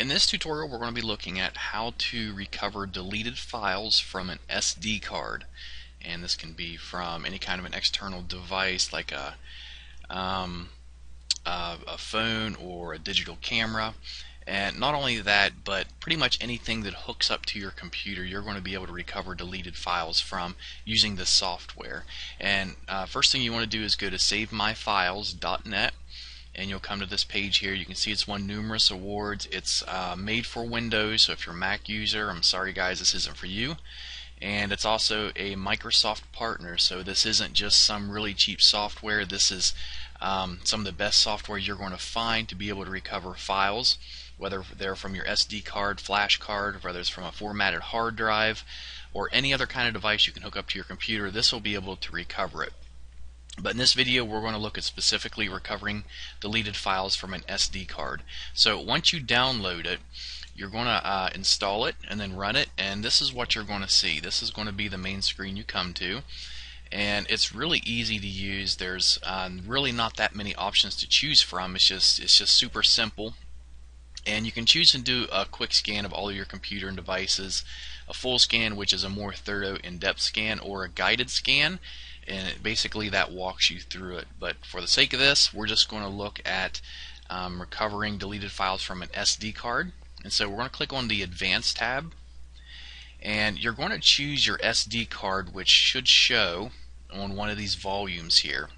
In this tutorial we're going to be looking at how to recover deleted files from an SD card. And this can be from any kind of an external device like a, um, a, a phone or a digital camera. And not only that but pretty much anything that hooks up to your computer you're going to be able to recover deleted files from using this software. And uh, first thing you want to do is go to savemyfiles.net and you'll come to this page here. You can see it's won numerous awards. It's uh, made for Windows, so if you're a Mac user, I'm sorry guys, this isn't for you. And it's also a Microsoft partner, so this isn't just some really cheap software. This is um, some of the best software you're going to find to be able to recover files, whether they're from your SD card, flash card, whether it's from a formatted hard drive, or any other kind of device you can hook up to your computer. This will be able to recover it. But in this video we're going to look at specifically recovering deleted files from an SD card. So once you download it, you're going to uh, install it and then run it and this is what you're going to see. This is going to be the main screen you come to and it's really easy to use. There's uh, really not that many options to choose from. It's just it's just super simple and you can choose to do a quick scan of all of your computer and devices, a full scan which is a more thorough in-depth scan or a guided scan and it, basically that walks you through it. But for the sake of this, we're just going to look at um, recovering deleted files from an SD card. And so we're going to click on the Advanced tab, and you're going to choose your SD card, which should show on one of these volumes here.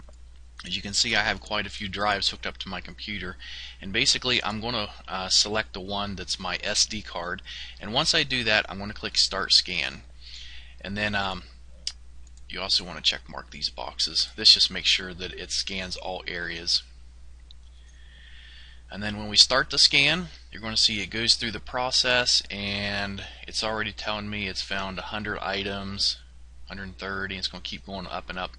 As you can see, I have quite a few drives hooked up to my computer, and basically I'm going to uh, select the one that's my SD card. And once I do that, I'm going to click Start Scan. And then um, you also want to check mark these boxes. This just makes sure that it scans all areas. And then when we start the scan, you're going to see it goes through the process and it's already telling me it's found 100 items, 130, and it's going to keep going up and up.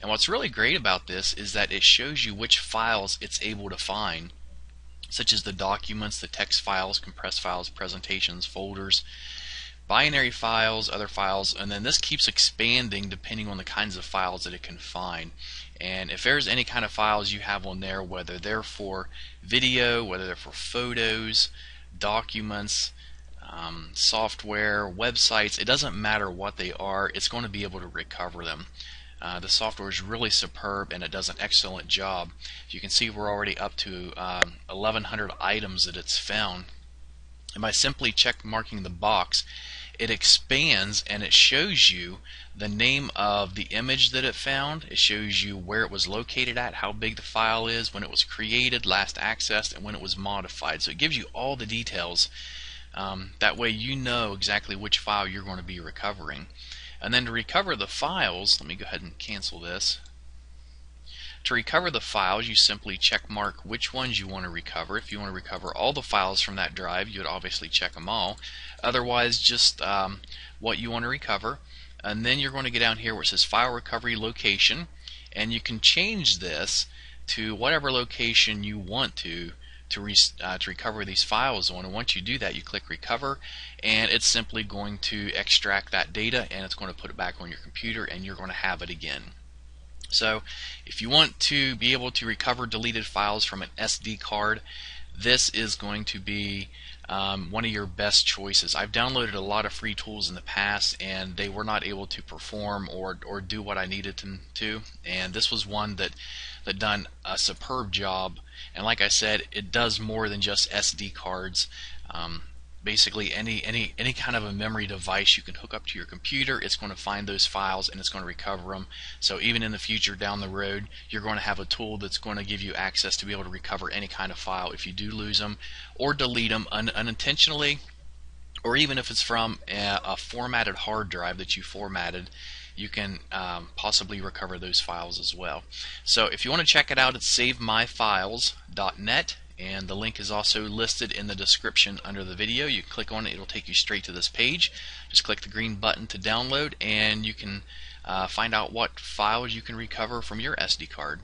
And what's really great about this is that it shows you which files it's able to find, such as the documents, the text files, compressed files, presentations, folders, binary files, other files, and then this keeps expanding depending on the kinds of files that it can find. And if there's any kind of files you have on there, whether they're for video, whether they're for photos, documents, um, software, websites, it doesn't matter what they are, it's going to be able to recover them. Uh, the software is really superb and it does an excellent job. You can see we're already up to um, 1100 items that it's found. And by simply check marking the box, it expands and it shows you the name of the image that it found. It shows you where it was located at, how big the file is, when it was created, last accessed, and when it was modified. So it gives you all the details. Um, that way you know exactly which file you're going to be recovering. And then to recover the files, let me go ahead and cancel this. To recover the files, you simply check mark which ones you want to recover. If you want to recover all the files from that drive, you would obviously check them all. Otherwise, just um, what you want to recover. And then you're going to get down here where it says File Recovery Location, and you can change this to whatever location you want to to, re uh, to recover these files on. And once you do that, you click Recover, and it's simply going to extract that data, and it's going to put it back on your computer, and you're going to have it again. So if you want to be able to recover deleted files from an SD card, this is going to be um, one of your best choices. I've downloaded a lot of free tools in the past and they were not able to perform or, or do what I needed them to and this was one that that done a superb job and like I said it does more than just SD cards. Um, basically any any any kind of a memory device you can hook up to your computer it's going to find those files and it's going to recover them so even in the future down the road you're going to have a tool that's going to give you access to be able to recover any kind of file if you do lose them or delete them un unintentionally or even if it's from a, a, formatted hard drive that you formatted you can um, possibly recover those files as well. So if you want to check it out it's savemyfiles.net and the link is also listed in the description under the video. You click on it, it'll take you straight to this page. Just click the green button to download and you can uh, find out what files you can recover from your SD card.